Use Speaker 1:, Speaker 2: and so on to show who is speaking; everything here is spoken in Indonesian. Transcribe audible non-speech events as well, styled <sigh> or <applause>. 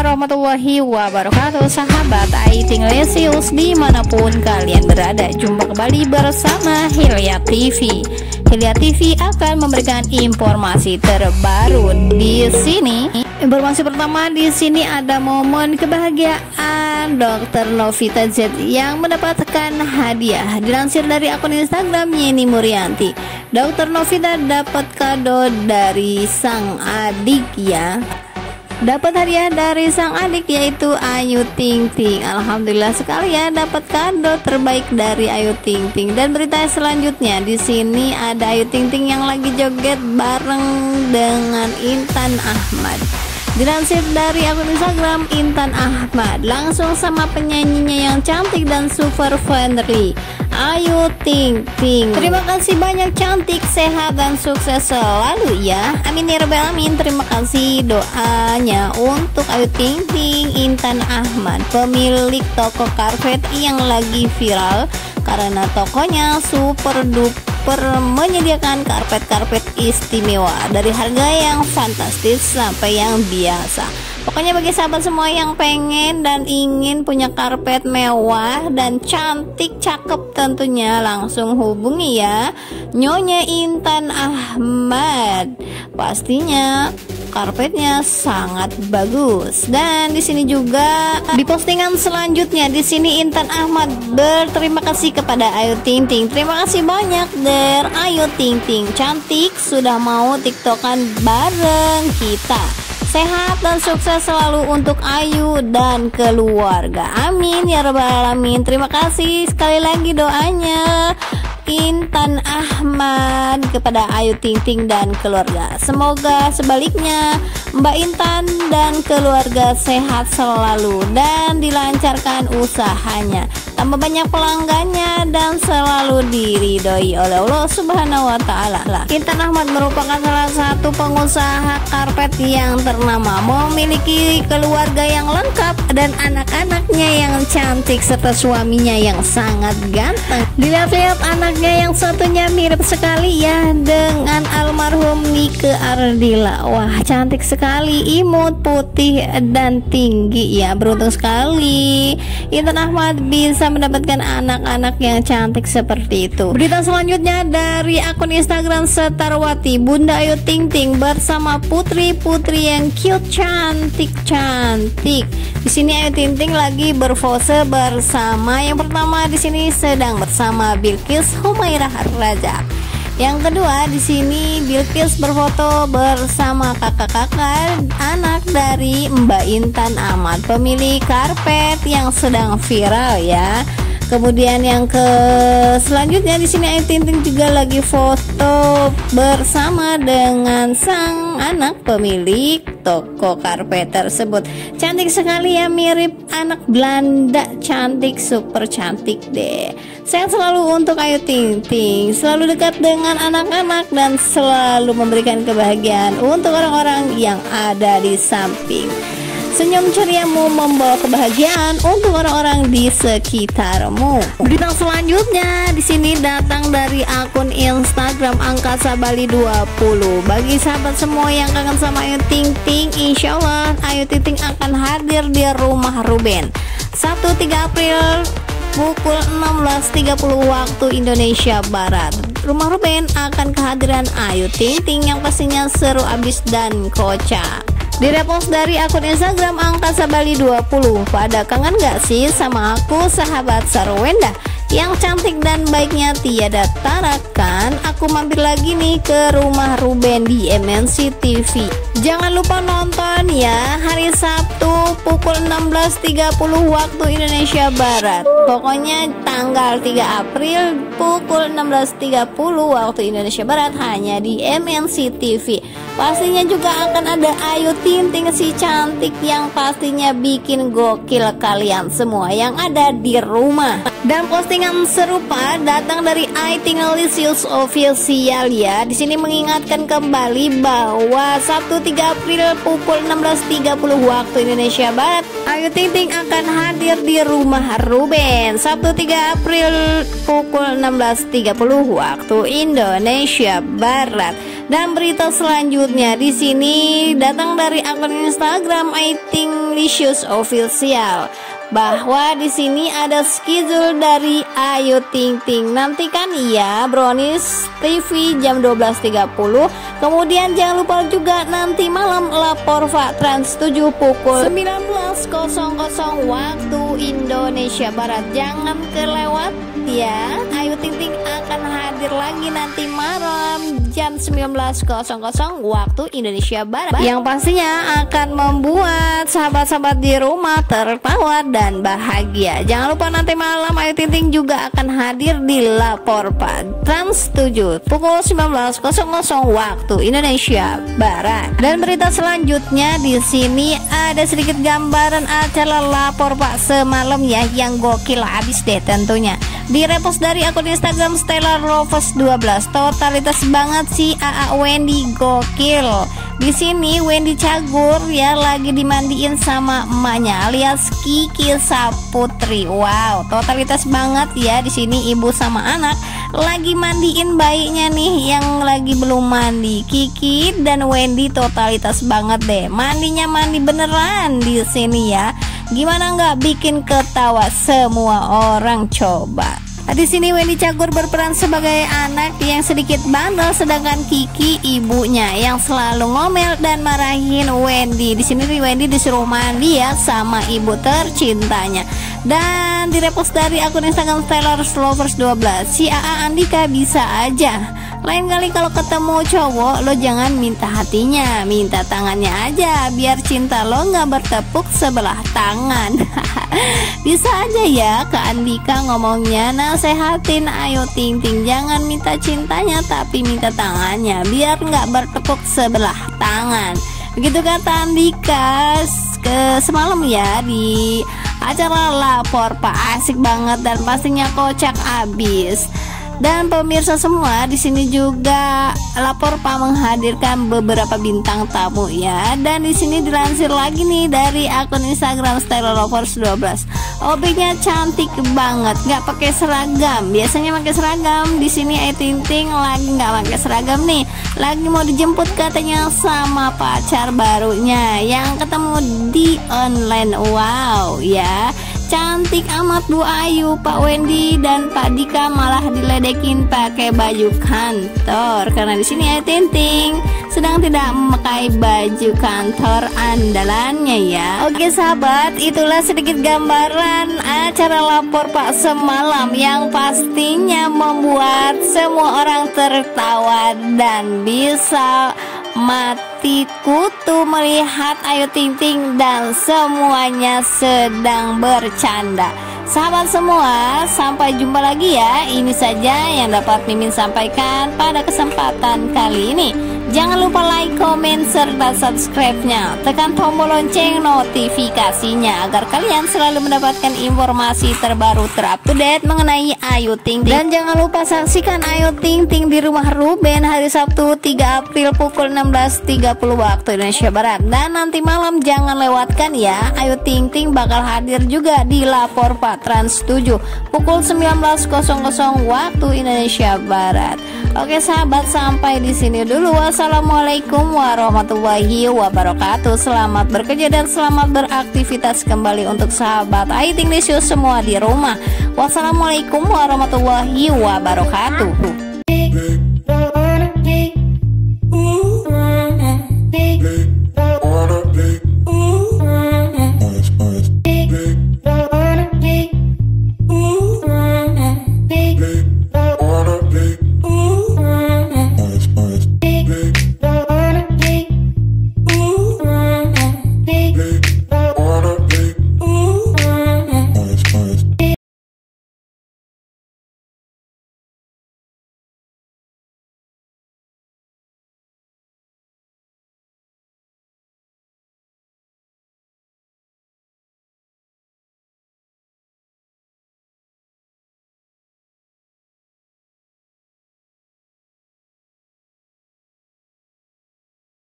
Speaker 1: warahmatullahi wabarakatuh Sahabat Aiting Lesius di mana pun kalian berada Jumpa kembali bersama Hilya TV Hilya TV akan memberikan informasi terbaru di sini Informasi pertama di sini ada momen kebahagiaan Dr. Novita Z yang mendapatkan hadiah Dilansir dari akun Instagram Yeni Murianti Dr. Novita dapat kado dari sang adik ya dapat hadiah dari sang adik yaitu Ayu Ting Ting. Alhamdulillah sekali ya dapat kado terbaik dari Ayu Ting Ting. Dan berita selanjutnya di sini ada Ayu Ting Ting yang lagi joget bareng dengan Intan Ahmad. Dilansir dari akun Instagram Intan Ahmad langsung sama penyanyinya yang cantik dan super friendly. Ayu Ting Ting. Terima kasih banyak cantik, sehat dan sukses selalu ya. Amin ya rabbal alamin. Terima kasih doanya untuk Ayu Ting Ting Intan Ahmad Pemilik toko karpet yang lagi viral Karena tokonya super duper menyediakan karpet-karpet istimewa Dari harga yang fantastis sampai yang biasa Pokoknya bagi sahabat semua yang pengen dan ingin punya karpet mewah dan cantik cakep tentunya langsung hubungi ya. Nyonya Intan Ahmad. Pastinya karpetnya sangat bagus. Dan di sini juga di postingan selanjutnya di sini Intan Ahmad berterima kasih kepada Ayu Ting Ting. Terima kasih banyak der. Ayu Ting Ting cantik sudah mau tiktokan bareng kita Sehat dan sukses selalu untuk Ayu dan keluarga. Amin ya rabbal alamin. Terima kasih sekali lagi doanya. Intan Ahmad kepada Ayu Ting Ting dan keluarga. Semoga sebaliknya Mbak Intan dan keluarga sehat selalu dan dilancarkan usahanya tambah banyak pelanggannya dan selalu diridhoi oleh Allah Subhanahu wa taala. Intan Ahmad merupakan salah satu pengusaha karpet yang ternama, memiliki keluarga yang lengkap dan anak-anaknya yang cantik serta suaminya yang sangat ganteng. Dilihat-lihat anaknya yang satunya mirip sekali ya dengan almarhum Nike Ardila. Wah, cantik sekali, imut, putih dan tinggi ya. Beruntung sekali Intan Ahmad bisa mendapatkan anak-anak yang cantik seperti itu. Berita selanjutnya dari akun Instagram Setarwati, Bunda Ayu Ting Ting bersama putri-putri yang cute cantik cantik. Di sini Ayu Ting Ting lagi berpose bersama yang pertama di sini sedang bersama Bilkis Humairah Raja. Yang kedua di sini Bilkis berfoto bersama kakak-kakak anak dari Mbak Intan Ahmad, pemilik karpet yang sedang viral ya. Kemudian yang ke selanjutnya di sini Ayu Ting Ting juga lagi foto bersama dengan sang anak pemilik toko karpet tersebut. Cantik sekali ya mirip anak Belanda, cantik super cantik deh. Sehat selalu untuk Ayu Ting Ting, selalu dekat dengan anak-anak dan selalu memberikan kebahagiaan untuk orang-orang yang ada di samping. Senyum ceriamu membawa kebahagiaan untuk orang-orang di sekitarmu. Berita selanjutnya di sini datang dari akun Instagram Angkasa Bali 20. Bagi sahabat semua yang kangen sama Ayu Ting Ting, insya Allah Ayu Ting Ting akan hadir di rumah Ruben. Sabtu 3 April pukul 16.30 waktu Indonesia Barat. Rumah Ruben akan kehadiran Ayu Ting Ting yang pastinya seru abis dan kocak. Direpost dari akun Instagram Angkasa Bali 20 Pada kangen gak sih sama aku sahabat Sarwenda Yang cantik dan baiknya tiada tarakan. Aku mampir lagi nih ke rumah Ruben di MNC TV Jangan lupa nonton ya hari Sabtu pukul 16.30 waktu Indonesia Barat. Pokoknya tanggal 3 April pukul 16.30 waktu Indonesia Barat hanya di MNC TV Pastinya juga akan ada Ayu Ting Ting si cantik yang pastinya bikin gokil kalian semua yang ada di rumah Dan postingan serupa datang dari I Think Lisius Official ya. Di sini mengingatkan kembali bahwa Sabtu 3 April pukul 16.30 waktu Indonesia Barat Ayu Ting Ting akan hadir di rumah Ruben. Sabtu 3 April pukul 16.30 waktu Indonesia Barat. Dan berita selanjutnya di sini datang dari akun Instagram I Think Licious Official bahwa di sini ada schedule dari Ayu Ting Ting. Nantikan ya Brownies TV jam 12.30. Kemudian jangan lupa juga nanti malam lapor Pak Trans 7 pukul 19.00 waktu Indonesia Barat. Jangan kelewat ya. Ayu Ting Ting akan hadir lagi nanti malam 19.00 waktu Indonesia Barat. Yang pastinya akan membuat sahabat-sahabat di rumah tertawa dan bahagia. Jangan lupa nanti malam Ayu Ting Ting juga akan hadir di Lapor Pak Trans 7 pukul 19.00 waktu Indonesia Barat. Dan berita selanjutnya di sini ada sedikit gambaran acara Lapor Pak semalam ya yang gokil abis deh tentunya. Di repost dari akun Instagram Stella Rovers 12 totalitas banget AA Wendy gokil. Di sini Wendy Cagur ya lagi dimandiin sama emaknya alias Kiki Saputri. Wow, totalitas banget ya di sini ibu sama anak lagi mandiin bayinya nih yang lagi belum mandi. Kiki dan Wendy totalitas banget deh. Mandinya mandi beneran di sini ya. Gimana nggak bikin ketawa semua orang coba? Di sini Wendy Cagur berperan sebagai anak yang sedikit bandel sedangkan Kiki ibunya yang selalu ngomel dan marahin Wendy. Di sini Wendy disuruh mandi ya sama ibu tercintanya. Dan direpost dari akun Instagram Taylor Lovers 12 Si AA Andika bisa aja lain kali kalau ketemu cowok lo jangan minta hatinya Minta tangannya aja biar cinta lo nggak bertepuk sebelah tangan <laughs> Bisa aja ya ke Andika ngomongnya. Nasehatin ayo ting ting Jangan minta cintanya tapi minta tangannya. Biar nggak bertepuk sebelah tangan. Begitu kata Andika. Ke semalam ya di acara lapor Pak. Asik banget dan pastinya kocak abis dan pemirsa semua di sini juga lapor Pak menghadirkan beberapa bintang tamu ya. Dan di sini dilansir lagi nih dari akun Instagram Style Lovers 12. Obinya cantik banget, nggak pakai seragam. Biasanya pakai seragam. Di sini Ayu Ting lagi nggak pakai seragam nih. Lagi mau dijemput katanya sama pacar barunya yang ketemu di online. Wow, ya cantik amat Bu Ayu, Pak Wendy dan Pak Dika malah diledekin pakai baju kantor. Karena di sini ada Tinting sedang tidak memakai baju kantor andalannya ya. Oke sahabat, itulah sedikit gambaran acara lapor Pak semalam yang pastinya membuat semua orang tertawa dan bisa mati kutu melihat Ayu Ting Ting dan semuanya sedang bercanda. Sahabat semua, sampai jumpa lagi ya. Ini saja yang dapat Mimin sampaikan pada kesempatan kali ini. Jangan lupa like, komen, serta subscribe-nya. Tekan tombol lonceng notifikasinya agar kalian selalu mendapatkan informasi terbaru terupdate mengenai Ayu Ting Ting. Dan jangan lupa saksikan Ayu Ting Ting di rumah Ruben hari Sabtu 3 April pukul 16.30 waktu Indonesia Barat. Dan nanti malam jangan lewatkan ya. Ayu Ting Ting bakal hadir juga di Lapor Pak Trans 7 pukul 19.00 waktu Indonesia Barat. Oke sahabat sampai di sini dulu. Wassalamualaikum warahmatullahi wabarakatuh. Selamat bekerja dan selamat beraktivitas kembali untuk sahabat Aiting Lisius semua di rumah. Wassalamualaikum warahmatullahi wabarakatuh.